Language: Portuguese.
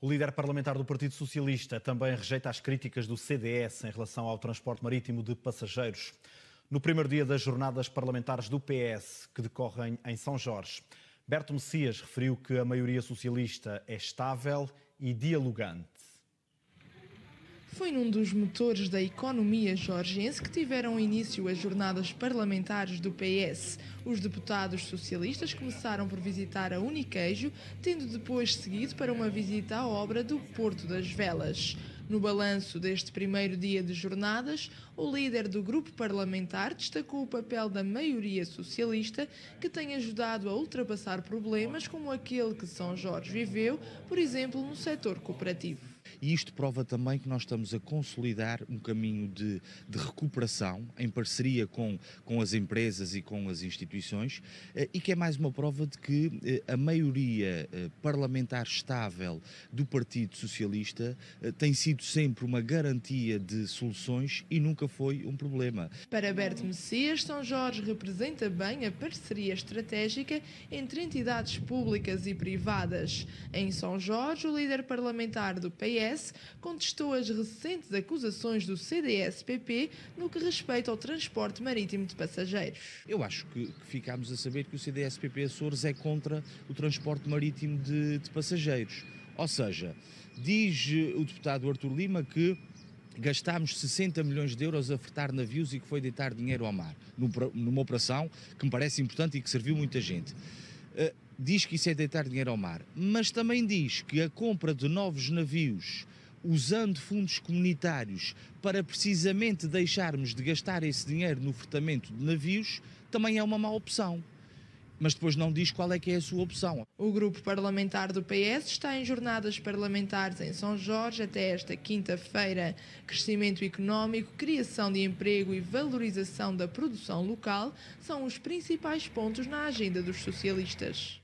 O líder parlamentar do Partido Socialista também rejeita as críticas do CDS em relação ao transporte marítimo de passageiros. No primeiro dia das jornadas parlamentares do PS, que decorrem em São Jorge, Berto Messias referiu que a maioria socialista é estável e dialogante. Foi num dos motores da economia jorgense que tiveram início as jornadas parlamentares do PS. Os deputados socialistas começaram por visitar a Uniqueijo, tendo depois seguido para uma visita à obra do Porto das Velas. No balanço deste primeiro dia de jornadas, o líder do grupo parlamentar destacou o papel da maioria socialista que tem ajudado a ultrapassar problemas como aquele que São Jorge viveu, por exemplo, no setor cooperativo. E isto prova também que nós estamos a consolidar um caminho de, de recuperação em parceria com, com as empresas e com as instituições eh, e que é mais uma prova de que eh, a maioria eh, parlamentar estável do Partido Socialista tem sido sempre uma garantia de soluções e nunca foi um problema. Para Berto Messias, São Jorge representa bem a parceria estratégica entre entidades públicas e privadas. Em São Jorge, o líder parlamentar do PS PS contestou as recentes acusações do CDS-PP no que respeita ao transporte marítimo de passageiros. Eu acho que, que ficámos a saber que o CDS-PP Açores é contra o transporte marítimo de, de passageiros. Ou seja, diz o deputado Artur Lima que gastámos 60 milhões de euros a fretar navios e que foi deitar dinheiro ao mar, numa operação que me parece importante e que serviu muita gente. Diz que isso é deitar dinheiro ao mar, mas também diz que a compra de novos navios usando fundos comunitários para precisamente deixarmos de gastar esse dinheiro no fretamento de navios, também é uma má opção. Mas depois não diz qual é que é a sua opção. O grupo parlamentar do PS está em jornadas parlamentares em São Jorge até esta quinta-feira. Crescimento económico, criação de emprego e valorização da produção local são os principais pontos na agenda dos socialistas.